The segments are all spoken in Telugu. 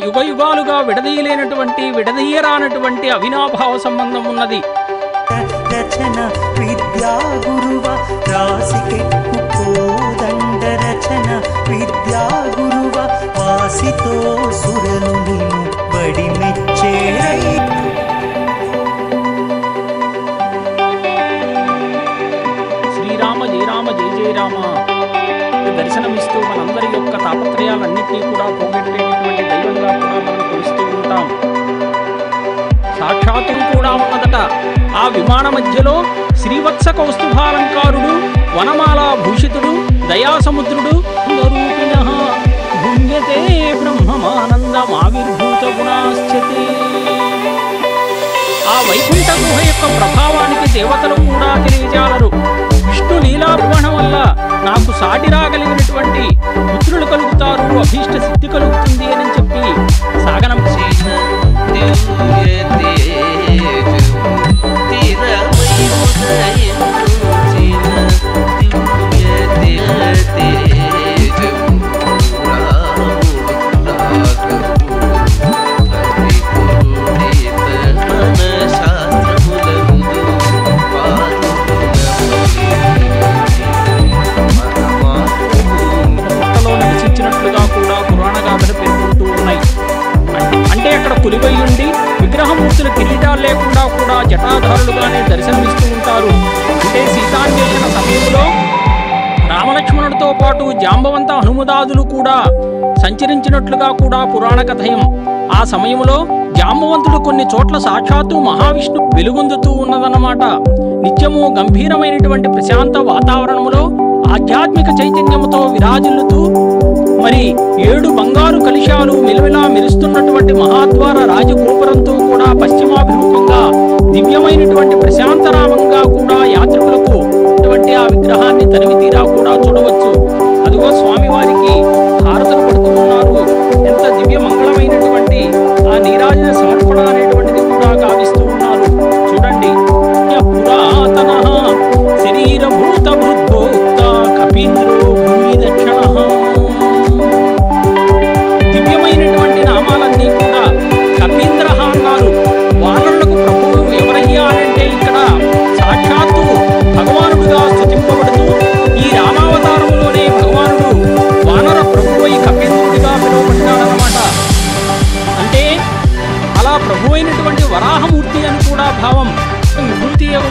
యుగ యుగాలుగా విడదీయలేనటువంటి విడదీయరానటువంటి అవినాభావ సంబంధం ఉన్నది. రచన విద్యా గురువ రచన విద్యా గురువ వాసితో సురలు నిన్ను బడి మెచ్చేరై శ్రీరామ జయరామ జయ జయరామ దర్శనమిస్తూ మనందరి యొక్క కూడా పోగొట్టేటటువంటి దైవంగా కూడా మనం కొలుస్తూ ఉంటాం. సాక్షాత్తు కూడా ఉన్నదట. ఆ విమాన మధ్యలో శ్రీవత్స కౌస్తుభాలంకారుడు వనమాల భూషితుడు దయాసముద్రుడు రూపిణ భుంగతే బ్రహ్మమానందమావిర్భూత గుణాశ్చతే. ఆ వైకుంఠ గుహ యొక్క ప్రభావానికి దేవతలు కూడా తెలియజాలరు విష్ణు లీలాభ్రమణం వల్ల నాకు సాటి రాగలిగినటువంటి పుత్రులు కలుగుతారు అభీష్ట సిద్ధి కలుగుతుంది అని విగ్రహమూర్తుల కిరీటాలు లేకుండా కూడా జటాధారులుగానే దర్శనమిస్తూ ఉంటారు. అంటే సీతాన్వేషణ సమయంలో రామలక్ష్మణుడితో పాటు జాంబవంత హనుమదాదులు కూడా సంచరించినట్లుగా కూడా పురాణ కథయం. ఆ సమయంలో జాంబవంతుడు కొన్ని చోట్ల సాక్షాత్తు మహావిష్ణు వెలుగొందుతూ ఉన్నదన్నమాట. నిత్యము గంభీరమైనటువంటి ప్రశాంత వాతావరణములో ఆధ్యాత్మిక చైతన్యముతో విరాజిల్లుతూ మరి ఏడు బంగారు కలుషాలు మిలమిలా మెరుస్తున్నటువంటి మహాద్వార రాజగోపురం తనివి తీరా కూడా చూడవచ్చు. అదిగో స్వామివారికి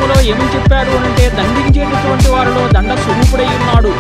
గ్రంథములో ఏమని చెప్పాడు అంటే దండించేటటువంటి వారిలో దండ స్వరూపుడై ఉన్నాడు.